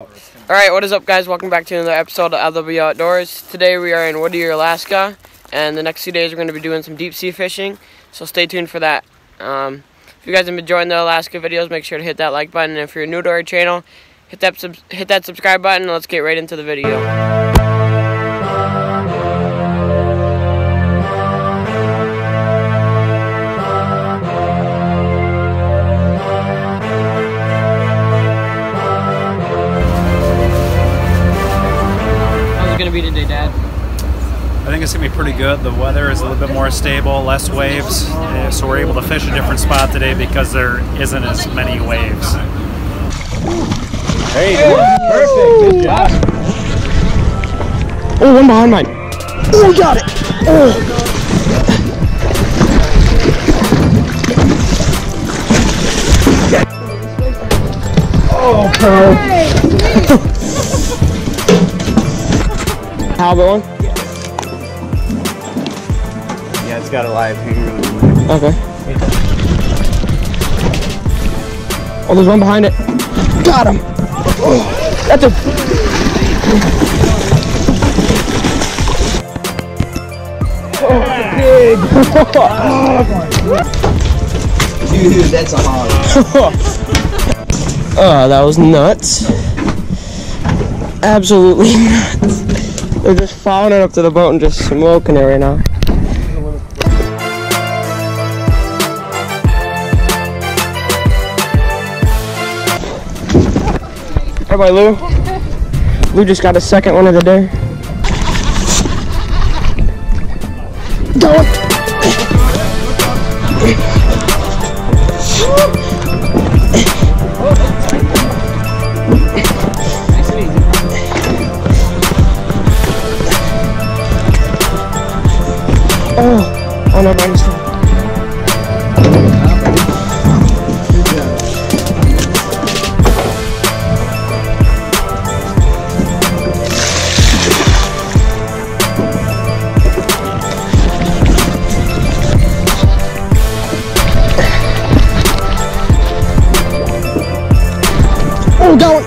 Alright, what is up guys? Welcome back to another episode of LW Outdoors. Today we are in Whittier, Alaska, and the next few days we're going to be doing some deep sea fishing, so stay tuned for that. Um, if you guys have been enjoying the Alaska videos, make sure to hit that like button, and if you're new to our channel, hit that, hit that subscribe button, and let's get right into the video. It's going to be pretty good. The weather is a little bit more stable, less waves, eh, so we're able to fish a different spot today because there isn't as many waves. Hey, perfect. Good job. Oh, one behind mine. Oh, got it. Oh. Oh, Pearl. Halibut one? It's got a live hanger Okay. Oh, there's one behind it. Got him! Oh, that's a... Oh, big! Dude, that's a hog. oh, that was nuts. Absolutely nuts. They're just following it up to the boat and just smoking it right now. Hey, boy, Lou. Lou just got a second one of the day. Go! Oh, going!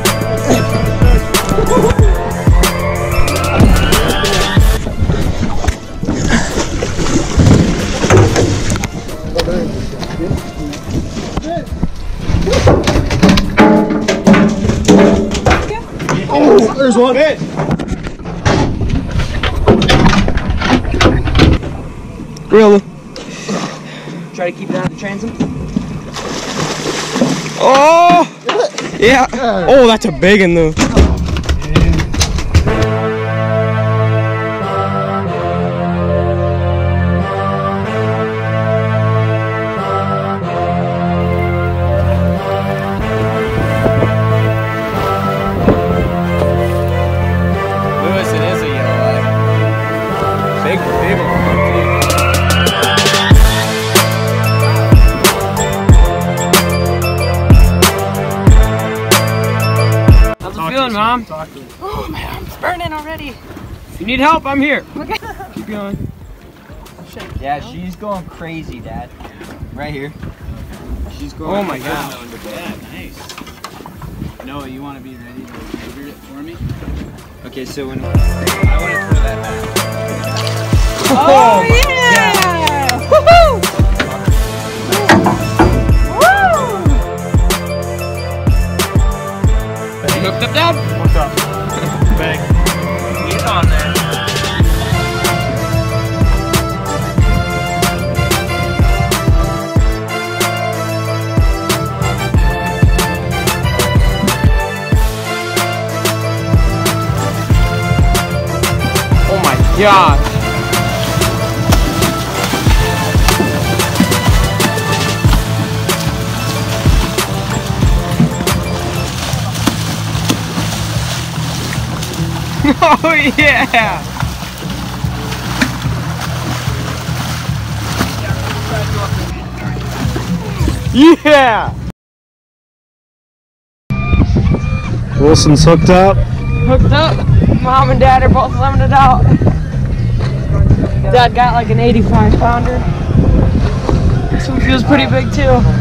Oh, there's one. Really? Try to keep it out of the transom. Oh! Yeah. Oh, that's a big one though. Mom? Oh, man, I'm burning already. If you need help, I'm here. Okay. Keep going. Yeah, she's going crazy, Dad. Right here. She's going. Oh my God. Yeah, nice. Noah, you want to be ready to measure it for me? Okay, so when oh, I want to throw that back. Oh, oh yeah! Hooked up, Dad? What's up? Bang. He's on there. Oh my gosh. oh yeah! Yeah! Wilson's hooked up. Hooked up. Mom and Dad are both swimming it out. Dad got like an 85 pounder. This one feels pretty big too.